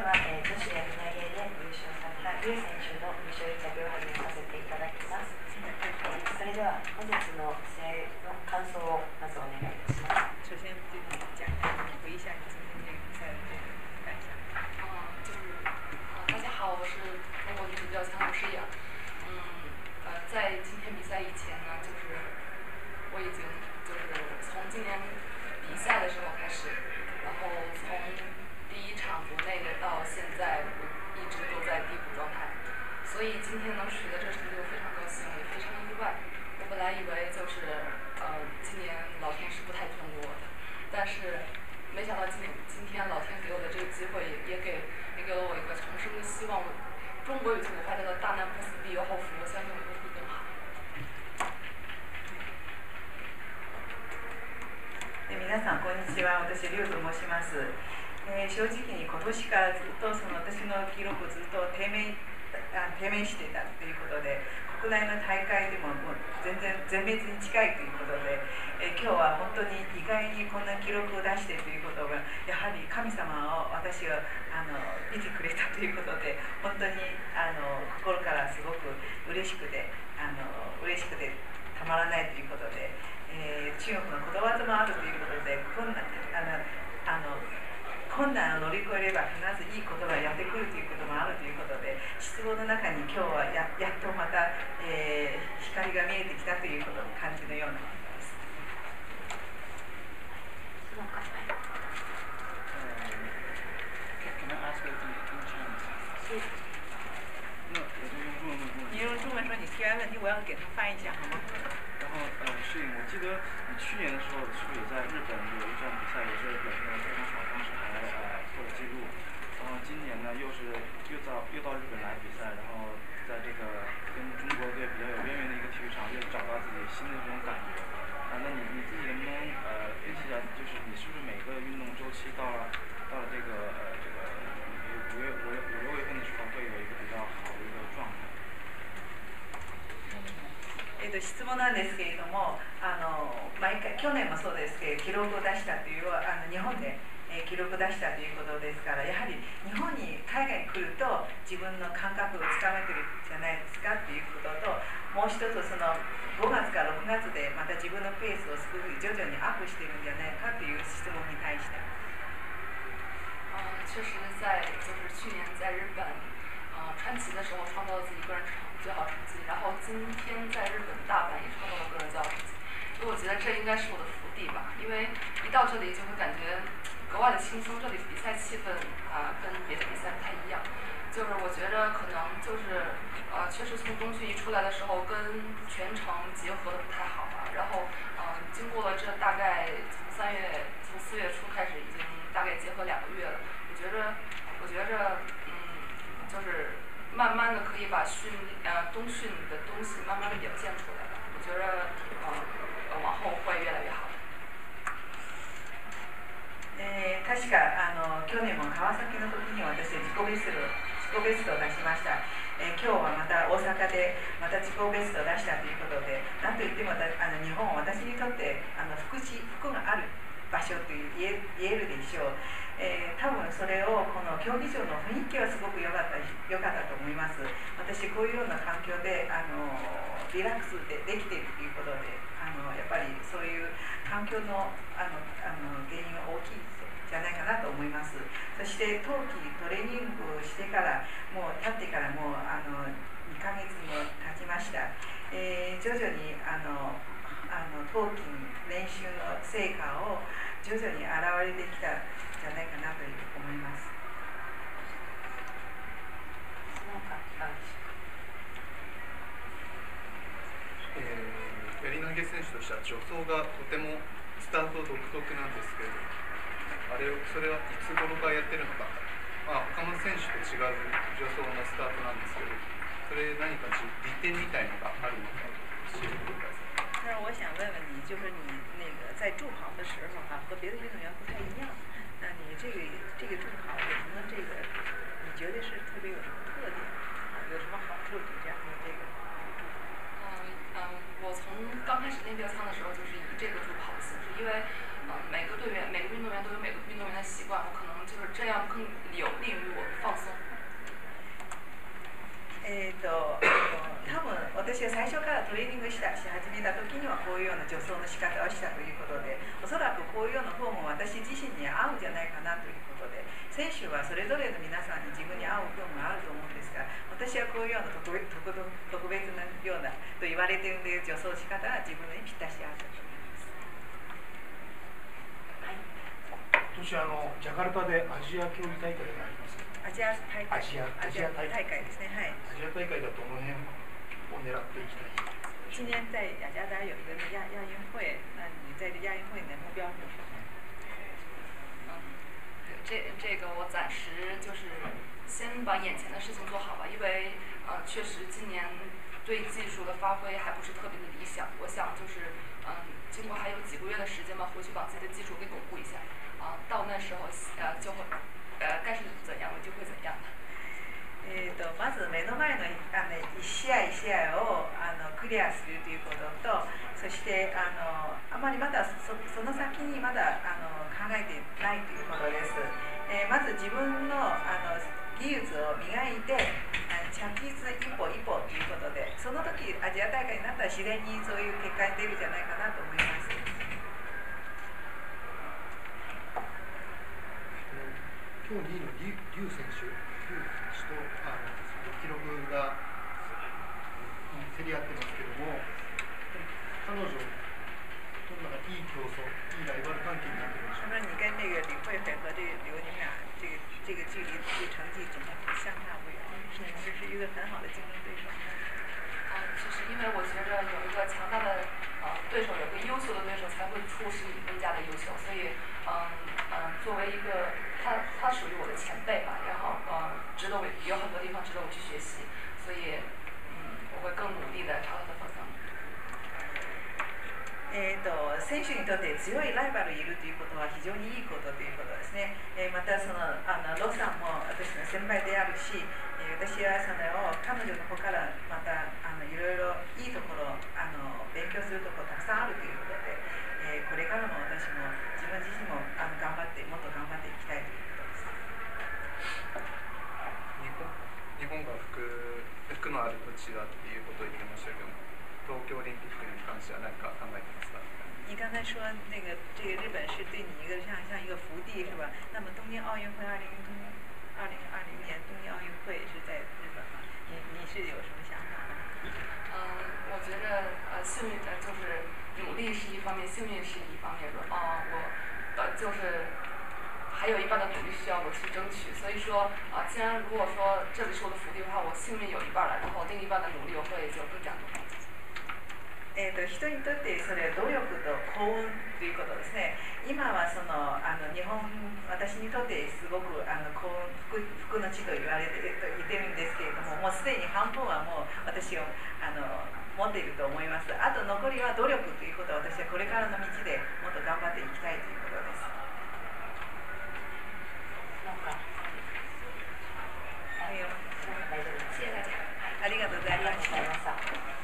では、えー、女子やり投げで優勝されたリエ選手の優勝インタビューを始めさせていただきます。えー、それでは本日の試合の感想をまずお願いいたします。首先对你讲，回忆一下你今天这个比赛的这个感想。啊，就是啊，大家好，我是中国女子吊枪师颖。嗯，呃，在今天比赛以前呢，就是我已经就是从今年比赛的时候开始，然后从国内的到现在，我一直都在替补状态，所以今天能取得这成就非常高兴，也非常意外。我本来以为就是呃今年老天是不太眷顾我的，但是没想到今今天老天给我的这个机会也给也给了我一个重生的希望。中国有句古话这个“大难不死必有后福”，我相信我们会更好。皆さんこんにちは。私リュウと申します。えー、正直に今年からずっとその私の記録をずっと低迷低迷していたということで国内の大会でももう全然全滅に近いということで、え、今日は本当に意外にこんな記録を出してということがやはり神様を私はあの見てくれたということで本当にあの心からすごく嬉しくてあの嬉しくてたまらないということで、えー、中国のことわざもあるということでこんなあのあの困難を乗り越えれば必ずいいことがやってくるということ失望の中に今日はややっとまた、えー、光が見えてきたということの感じのようなものです。你用中文说你提完问题，我要给他翻译一下，好吗？然后呃，适应。我记得你去年的时候是不是也在日本有一场比赛，也是表现的非常好，当时还呃破了记录。今年呢，又是又到又到日本来比赛，然后在这个跟中国队比较有渊源的一个体育场，又找到自己新的这种感觉。啊，那你你自己能不能呃分析一下，就是你是不是每个运动周期到了到了这个呃这个五月五月五六月份的时候，会有一个比较好的一个状态？えー、と質問なんですけれどもあの毎回去年もそうですけど記録を出したというあの日本で、えー、記録を出したということですからやはり日本に海外に来ると自分の感覚をつかめてるじゃないですかということともう一つその5月から6月でまた自分のペースを少し徐々にアップしてるんじゃないかという質問に対して。确实在就是去年在日本，呃，川崎的时候创造了自己个人成最好成绩，然后今天在日本大阪也创造了个人最好成绩，所以我觉得这应该是我的福地吧，因为一到这里就会感觉格外的轻松，这里比赛气氛啊跟别的比赛不太一样，就是我觉得可能就是呃确实从冬训一出来的时候跟全程结合的不太好吧，然后嗯经过了这大概从三月確かあの去年も川崎の時に私自己ベスト自己ベストを出しました、えー、今日はまた大阪でまた自己ベストを出したということで何といってもあの日本は私にとってあの福祉福がある場所という言えるでしょう。えー、多分それをこの競技場の雰囲気はすごく良かった良かったと思います私こういうような環境であのリラックスでできているということであのやっぱりそういう環境のあのあの原因はじゃないかなと思いますそして冬季トレーニングをしてからもう経ってからもうあの2ヶ月も経ちました、えー、徐々にあのあの冬季練習の成果を徐々に現れてきたじゃないかなという思います。えー、やり投げ選手としては助走がとてもスタート独特なんですけれどもあれをそれはいつ頃からやってるのか、まあ、他の選手と違う助走のスタートなんですけどそれ何か利点みたいのがあるのか教えてください。但是我想问问你，就是你那个在助跑的时候哈、啊，和别的运动员不太一样。那你这个这个助跑有什么这个？你觉得是特别有什么特点？啊，有什么好处？你这样的这个？嗯嗯，我从刚开始练标枪的时候就是以这个助跑的形式，因为呃每个队员每个运动员都有每个运动员的习惯，我可能就是这样更有利于我放松。えーと、多分私が最初からトレーニングしたし始めた時にはこういうような助走の仕方をしたということでおそらくこういうようなフォームも私自身に合うんじゃないかなということで選手はそれぞれの皆さんに自分に合うフォームがあると思うんですが私はこういうような特別特別なようなと言われている助走仕方は自分にぴったし合ったと思います。はい、今年あのジャカルタでアジア競技大会があります。アジア大会。アジアアジア大会ですね。はい。アジア大会だとどの辺を狙っていきたい今年在雅加达有一个亚亚运会，那你在这亚运会的目标是什么？嗯，这这个我暂时就是先把眼前的事情做好吧，因为呃确实今年对技术的发挥还不是特别的理想。我想就是嗯，经过还有几个月的时间吧，回去把自己的基础给巩固一下，啊，到那时候呃就会。呃，该是怎样的就会怎样的。 えーと、まず目の前のあの1試合1試合をあのクリアするということとそしてあのあまりまだそその先にまだ今日2位の劉選手、劉選手とあの記録が競り合ってますけども、彼女となんかいい競争、いいライバル関係になってるんでしょう。那你跟这个李慧芬和这个刘，你们俩这个这个距离、这个成绩怎么相差不远？是你们这是一个很好的竞争对手。嗯，就是因为我觉着有一个强大的呃对手，有个优秀的对手，才会促使你更加的优秀。所以，嗯嗯，呃作为一个。他他属于我的前辈吧，然后呃，值得我有很多地方值得我去学习，所以嗯，我会更努力的朝他的方向。えーと、選手にとって強いライバルいるということは非常にいいことということですね、えー、またそのあのロさんも私の先輩であるし、えー、私はその彼女の方からまたあのいろいろいいところあの勉強するところたくさんあるという服のある土地だっていうことを言ってましたけど東京オリンピックに関しては何か考えてますか你刚才说那个这个日本是对你一个像像一个福地是吧？那么东京奥运会二零东二零二零年东京奥运会是在日本吗？你你是有什么想法吗？嗯，我觉得呃幸运的就是努力是一方面，幸运是一方面的啊，我呃就是。 还有一半的努力需要我去争取，所以说啊，既然如果说这里是我的福地的话，我幸运有一半了，然后另一半的努力我会就更加努力。えーと、人にとってそれは努力と幸運ということですね。今はそのあの日本私にとってすごくあの幸運福福の地と言われて言ってるんですけれどももうすでに半分はもう私をあの持っていると思います。あと残りは努力ということは私はこれからの道でもっと頑張っていきたいということです。ありがとうございました。